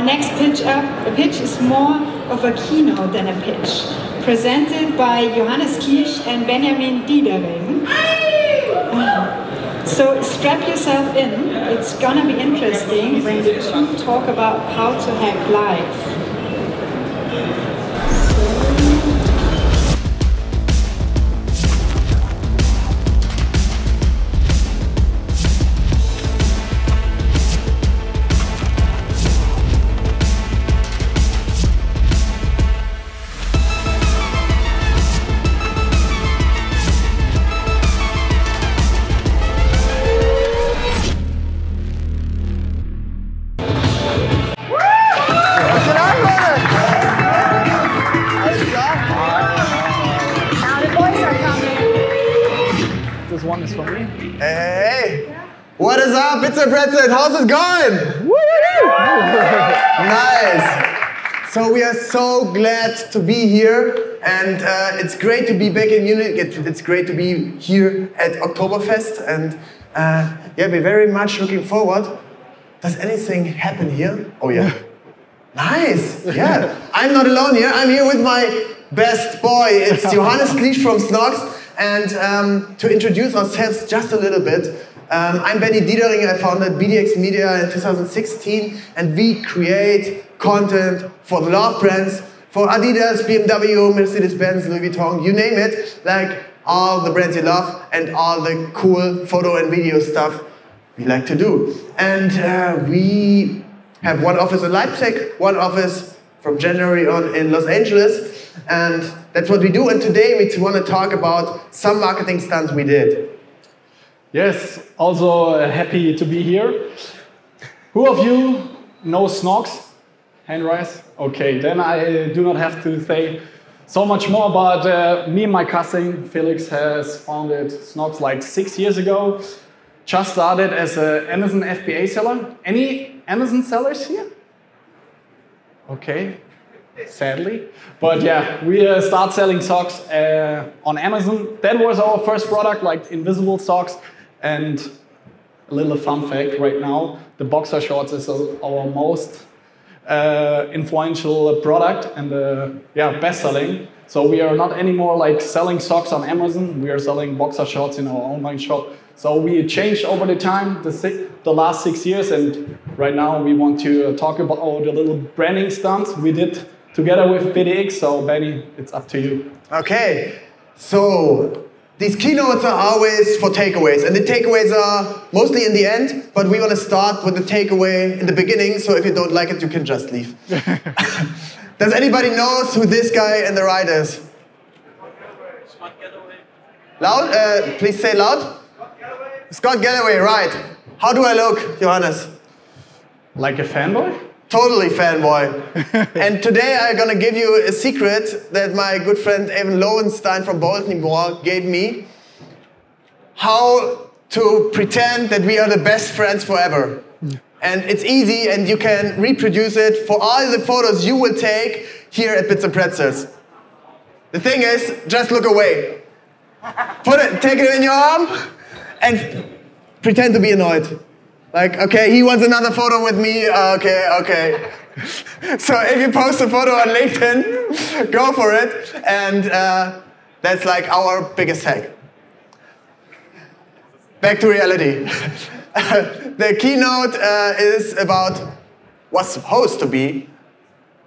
Our next pitch up, a pitch is more of a keynote than a pitch, presented by Johannes Kliesch and Benjamin Diedering. So strap yourself in, it's gonna be interesting when the two talk about how to hack life. President, how's it going? nice. So we are so glad to be here, and uh, it's great to be back in Munich. It's great to be here at Oktoberfest, and uh, yeah, we're very much looking forward. Does anything happen here? Oh yeah. Nice. Yeah. I'm not alone here. I'm here with my best boy. It's Johannes Kliesch from Snocks. And um, to introduce ourselves just a little bit, um, I'm Benny Diedering. I founded BDX Media in 2016, and we create content for the love brands, for Adidas, BMW, Mercedes-Benz, Louis Vuitton, you name it, like all the brands you love and all the cool photo and video stuff we like to do. And uh, we have one office in Leipzig, one office from January on in Los Angeles, and that's what we do. And today we want to talk about some marketing stunts we did. Yes, also uh, happy to be here. Who of you knows Snocks? Hand rise? Okay, then I do not have to say so much more, but uh, me and my cousin Felix has founded Snocks like six years ago. Just started as an Amazon FBA seller. Any Amazon sellers here? Okay, sadly. But yeah, we uh, start selling socks uh, on Amazon. That was our first product, like invisible socks. And a little fun fact right now, the boxer shorts is our most uh, influential product and uh, yeah, best selling. So we are not anymore like selling socks on Amazon. We are selling boxer shorts in our online shop. So we changed over the time, the, six, the last six years, and right now we want to uh, talk about all the little branding stunts we did together with BDX. So Benny, it's up to you. Okay, so these keynotes are always for takeaways, and the takeaways are mostly in the end, but we want to start with the takeaway in the beginning, so if you don't like it, you can just leave. Does anybody knows who this guy in the right is? Loud? Uh, please say loud. Scott Galloway. Scott Galloway, right. How do I look, Johannes? Like a fanboy? Totally fanboy. and today I'm gonna give you a secret that my good friend Evan Lowenstein from Baltimore gave me. How to pretend that we are the best friends forever. And it's easy and you can reproduce it for all the photos you will take here at Bits and Pretzels. The thing is, just look away. Put it, take it in your arm and pretend to be annoyed. Like, okay, he wants another photo with me. Uh, okay, okay. so if you post a photo on LinkedIn, go for it. And uh, that's like our biggest hack. Back to reality. the keynote uh, is about what's supposed to be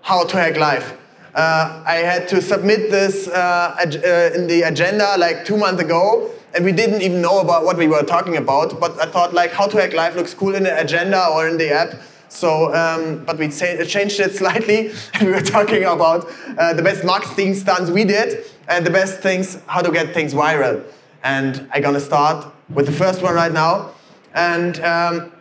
how to hack life. Uh, I had to submit this uh, uh, in the agenda like two months ago, and we didn't even know about what we were talking about. But I thought like how to hack life looks cool in the agenda or in the app. So, um, but we changed it slightly, and we were talking about uh, the best marketing stunts we did and the best things, how to get things viral. And I'm gonna start with the first one right now, and um,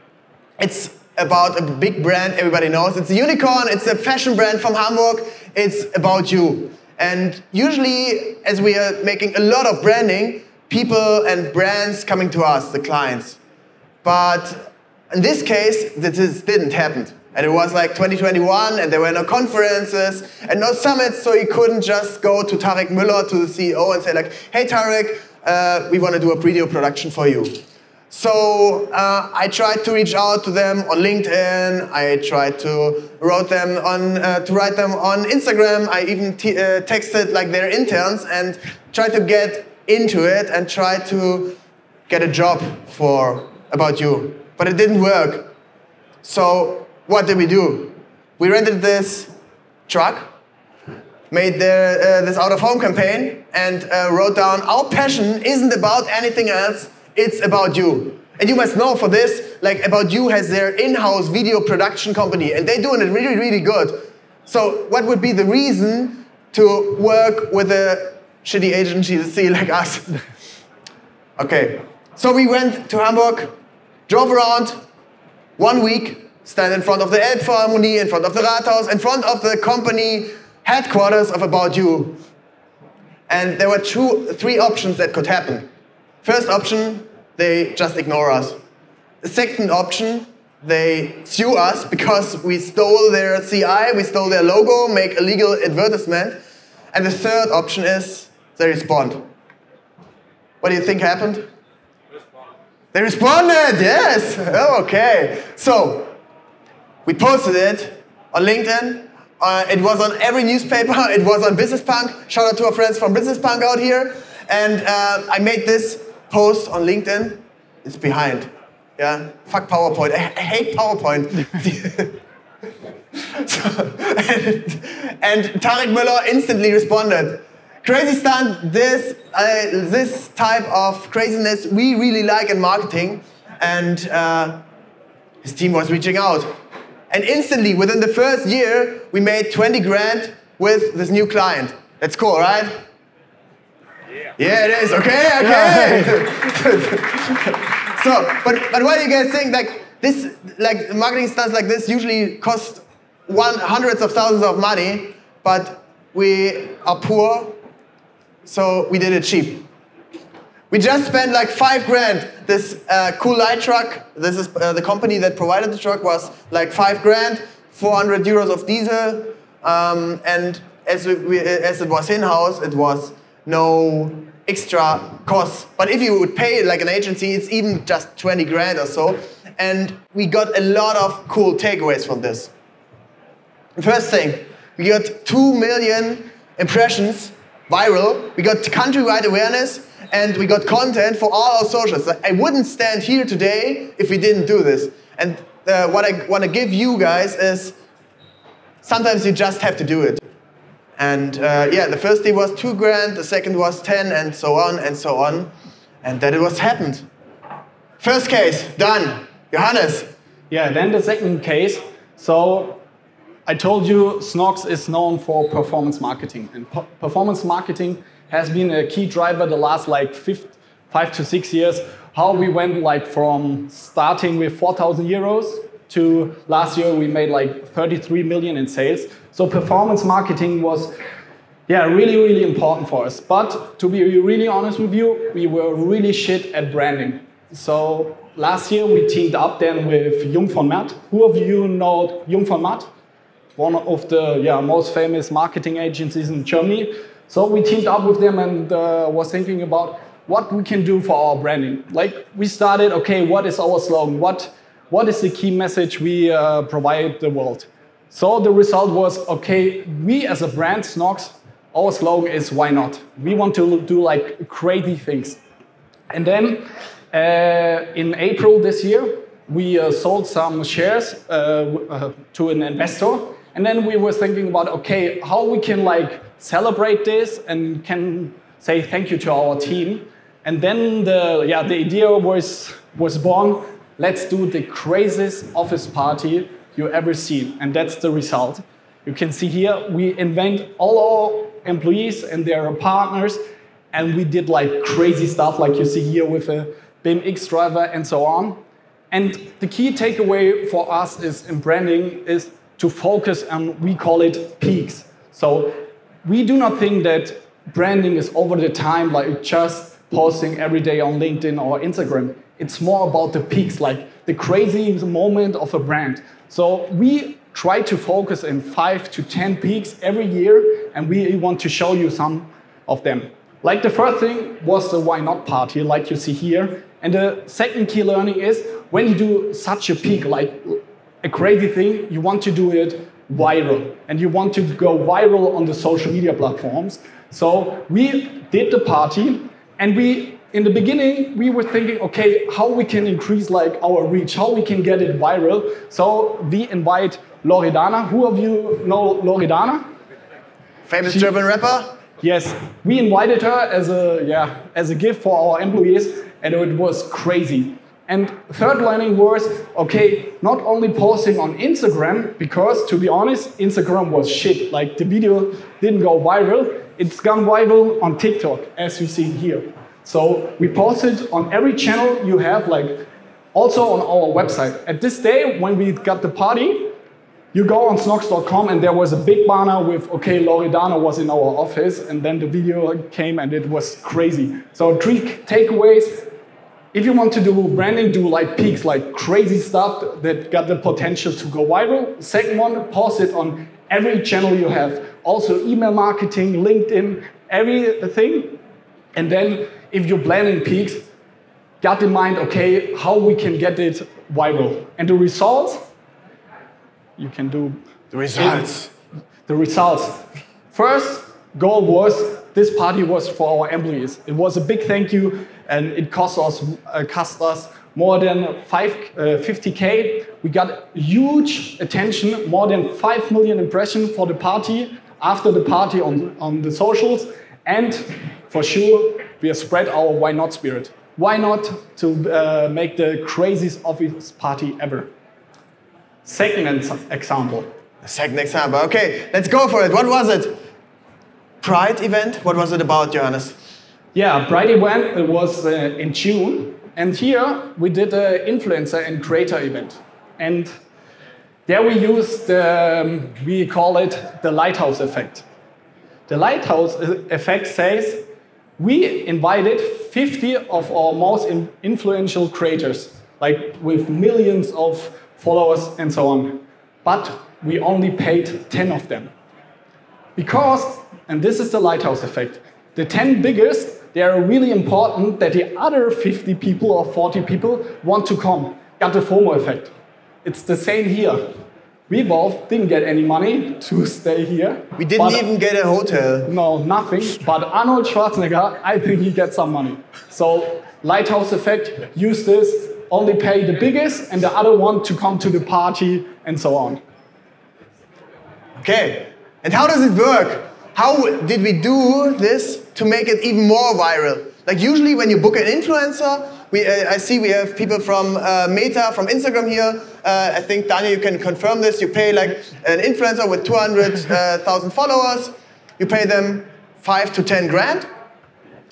it's about a big brand everybody knows. It's a unicorn. It's a fashion brand from Hamburg. It's about you. And usually, as we are making a lot of branding, people and brands coming to us, the clients. But in this case, this didn't happen. And it was like 2021, and there were no conferences and no summits, so you couldn't just go to Tarek Müller, to the CEO, and say like, hey Tarek, uh, we want to do a video production for you. So uh, I tried to reach out to them on LinkedIn. I tried to wrote them on uh, to write them on Instagram. I even uh, texted like their interns and tried to get into it and tried to get a job for about you. But it didn't work. So what did we do? We rented this truck, made the, uh, this out of home campaign, and uh, wrote down our passion isn't about anything else it's about you. And you must know for this, like About You has their in-house video production company and they're doing it really, really good. So what would be the reason to work with a shitty agency see like us? okay, so we went to Hamburg, drove around one week, stand in front of the Elbphilharmonie, in front of the Rathaus, in front of the company headquarters of About You. And there were two, three options that could happen. First option, they just ignore us. The second option, they sue us because we stole their CI, we stole their logo, make illegal advertisement. And the third option is they respond. What do you think happened? They responded, yes. Oh, okay. So, we posted it on LinkedIn. Uh, it was on every newspaper. It was on Business Punk. Shout out to our friends from Business Punk out here. And uh, I made this post on LinkedIn, it's behind. Yeah, fuck PowerPoint. I, I hate PowerPoint. so, and, and Tarek Müller instantly responded. Crazy stunt, this, uh, this type of craziness we really like in marketing. And uh, his team was reaching out. And instantly, within the first year, we made 20 grand with this new client. That's cool, right? Yeah, it is. Okay, okay. so, but but what do you guys think? Like this, like marketing stunts like this usually cost one hundreds of thousands of money, but we are poor, so we did it cheap. We just spent like five grand. This uh, cool light truck, this is uh, the company that provided the truck, was like five grand, 400 euros of diesel, um, and as, we, as it was in-house, it was no extra costs. But if you would pay like an agency, it's even just 20 grand or so. And we got a lot of cool takeaways from this. First thing, we got 2 million impressions viral, we got countrywide awareness, and we got content for all our socials. I wouldn't stand here today if we didn't do this. And uh, what I want to give you guys is sometimes you just have to do it. And uh, yeah, the first day was two grand, the second was 10, and so on and so on. And that it was happened. First case, done. Johannes. Yeah, then the second case. So I told you Snocks is known for performance marketing. And performance marketing has been a key driver the last like five to six years. How we went like from starting with 4,000 euros to last year we made like 33 million in sales. So performance marketing was yeah, really, really important for us. But to be really honest with you, we were really shit at branding. So last year we teamed up then with Jung von Matt. Who of you know Jung von Matt? One of the yeah, most famous marketing agencies in Germany. So we teamed up with them and uh, was thinking about what we can do for our branding. Like we started, okay, what is our slogan? What what is the key message we uh, provide the world? So the result was, okay, we as a brand, Snocks, our slogan is why not? We want to do like crazy things. And then uh, in April this year, we uh, sold some shares uh, uh, to an investor. And then we were thinking about, okay, how we can like celebrate this and can say thank you to our team. And then the, yeah, the idea was, was born let's do the craziest office party you ever seen. And that's the result. You can see here, we invent all our employees and their partners, and we did like crazy stuff like you see here with a BMX driver and so on. And the key takeaway for us is in branding is to focus on, we call it peaks. So we do not think that branding is over the time like just posting every day on LinkedIn or Instagram. It's more about the peaks, like the crazy moment of a brand. So we try to focus in five to 10 peaks every year, and we want to show you some of them. Like the first thing was the why not party, like you see here. And the second key learning is when you do such a peak, like a crazy thing, you want to do it viral and you want to go viral on the social media platforms. So we did the party and we in the beginning we were thinking okay how we can increase like our reach how we can get it viral so we invite loredana who of you know loredana Famous German rapper? Yes, we invited her as a yeah as a gift for our employees, and it was crazy. And third learning was okay, not only posting on Instagram because to be honest, Instagram was shit. Like the video didn't go viral. It's gone viral on TikTok, as you see here. So we posted on every channel you have, like also on our website. At this day, when we got the party, you go on snocks.com and there was a big banner with, okay, Loredana was in our office, and then the video came and it was crazy. So three takeaways. If you want to do branding, do like peaks, like crazy stuff that got the potential to go viral. Second one, post it on every channel you have. Also email marketing, LinkedIn, everything. And then if you're planning peaks, got in mind, okay, how we can get it viral. And the results, you can do The results. the results. First goal was this party was for our employees. It was a big thank you, and it cost us uh, cost us more than five, uh, 50k. We got huge attention, more than five million impressions for the party after the party on, on the socials, and for sure we have spread our why not spirit. Why not to uh, make the craziest office party ever? Second example. Second example. Okay, let's go for it. What was it? Pride event? What was it about, Johannes? Yeah, event it was uh, in June, and here we did an influencer and creator event, and there we used um, we call it the lighthouse effect. The lighthouse e- effect says we invited 50 of our most in- influential creators, like with millions of followers and so on, but we only paid 10 of them. Because, and this is the lighthouse effect, the 10 biggest, they are really important that the other 50 people or 40 people want to come. Got the FOMO effect. It's the same here. We both didn't get any money to stay here. We didn't but- even get a hotel. no, nothing. But Arnold Schwarzenegger, I think he gets some money. So, lighthouse effect, use this, only pay the biggest and the other one to come to the party and so on. Okay, and how does it work? How did we do this to make it even more viral? Like usually when you book an influencer, we, uh, I see we have people from uh, Meta, from Instagram here. Uh, I think Daniel, you can confirm this. You pay like an influencer with 200,000 followers. You pay them five to 10 grand.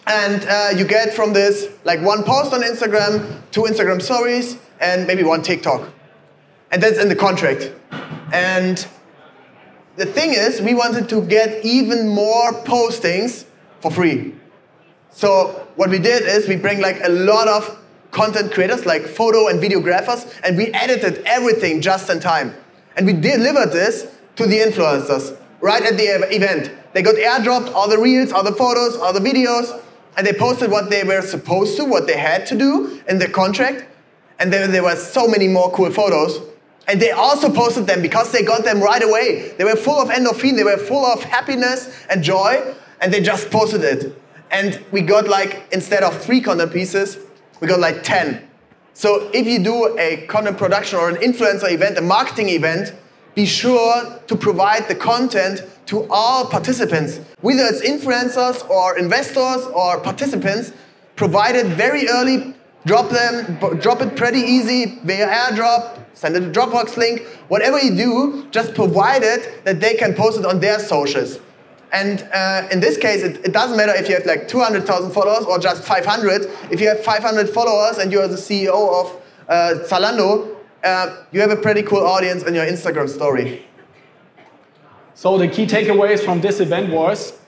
And uh, you get from this like one post on Instagram, two Instagram stories, and maybe one TikTok. And that's in the contract. And the thing is, we wanted to get even more postings for free. So what we did is we bring like a lot of content creators, like photo and videographers, and we edited everything just in time. And we delivered this to the influencers right at the event. They got airdropped all the reels, all the photos, all the videos, and they posted what they were supposed to, what they had to do in the contract. And then there were so many more cool photos. And they also posted them because they got them right away. They were full of endorphin, they were full of happiness and joy, and they just posted it. And we got like, instead of three content pieces, we got like 10. So if you do a content production or an influencer event, a marketing event, be sure to provide the content to all participants, whether it's influencers or investors or participants, provide it very early, drop them, drop it pretty easy via airdrop, send it a Dropbox link, whatever you do, just provide it that they can post it on their socials. And uh, in this case, it, it doesn't matter if you have like 200,000 followers or just 500. If you have 500 followers and you are the CEO of uh, Zalando, uh, you have a pretty cool audience on your Instagram story. So the key takeaways from this event was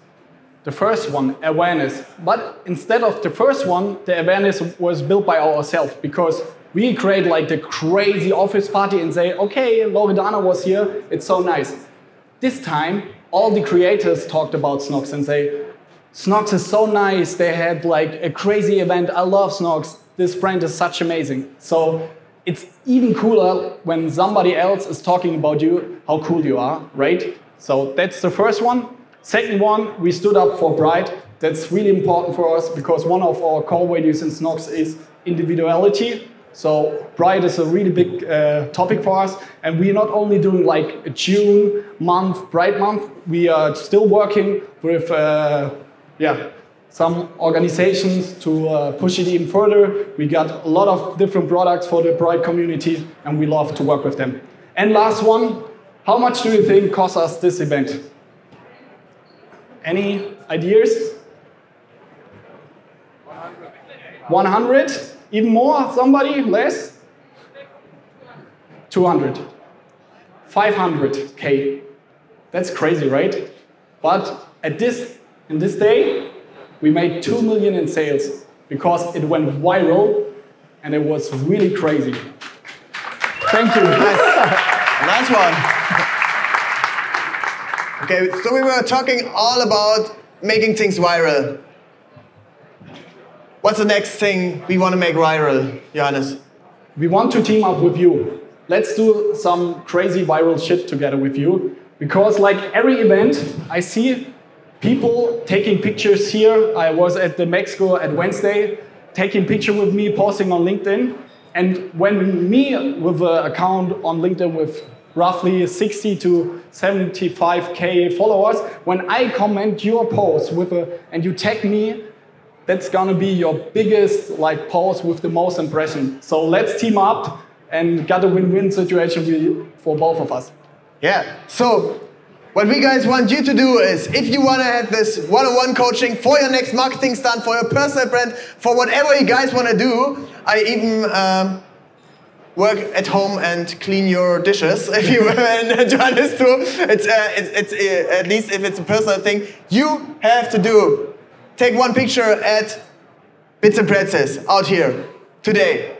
the first one, awareness. But instead of the first one, the awareness was built by ourselves because we create like the crazy office party and say, okay, Loredana was here, it's so nice. This time, all the creators talked about Snocks and say, Snocks is so nice, they had like a crazy event, I love Snocks, this brand is such amazing. So it's even cooler when somebody else is talking about you, how cool you are, right? So that's the first one. Second one, we stood up for Pride. That's really important for us because one of our core values in Snocks is individuality. So Pride is a really big uh, topic for us, and we're not only doing like a June month, Pride month. We are still working with, uh, yeah, some organizations to uh, push it even further. We got a lot of different products for the Pride community, and we love to work with them. And last one, how much do you think costs us this event? Any ideas? 100? Even more? Somebody? Less? 200. 500k. That's crazy, right? But at this, in this day, we made 2 million in sales because it went viral and it was really crazy. Thank you. Nice one. Okay, so we were talking all about making things viral. What's the next thing we want to make viral, Johannes? We want to team up with you. Let's do some crazy viral shit together with you. Because like every event, I see people taking pictures here. I was at the Mexico at Wednesday, taking picture with me, posting on LinkedIn. And when me with an account on LinkedIn with roughly 60 to 75k followers, when I comment your post with a, and you tag me, that's gonna be your biggest like post with the most impression. So let's team up and get a win-win situation for both of us. Yeah. So what we guys want you to do is, if you want to have this one-on-one coaching for your next marketing stunt, for your personal brand, for whatever you guys want to do, I even um, work at home and clean your dishes, if you and Johannes too. It's, uh, it's, it's uh, at least if it's a personal thing, you have to do. Take one picture at Bits and Pretzels out here today.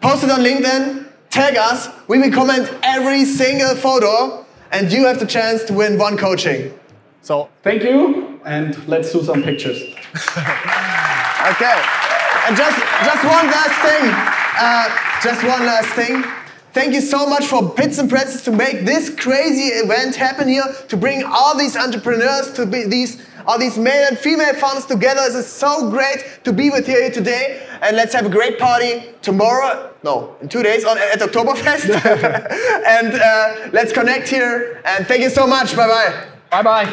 Post it on LinkedIn, tag us, we will comment every single photo, and you have the chance to win one coaching. So thank you, and let's do some pictures. Okay. And just just one last thing. Uh, just one last thing. Thank you so much for Bits and Pretzels to make this crazy event happen here, to bring all these entrepreneurs, to be these all these male and female founders together. It is so great to be with you here today. And let's have a great party tomorrow. No, in two days on, at Oktoberfest. and uh, let's connect here. And thank you so much. Bye bye. Bye bye.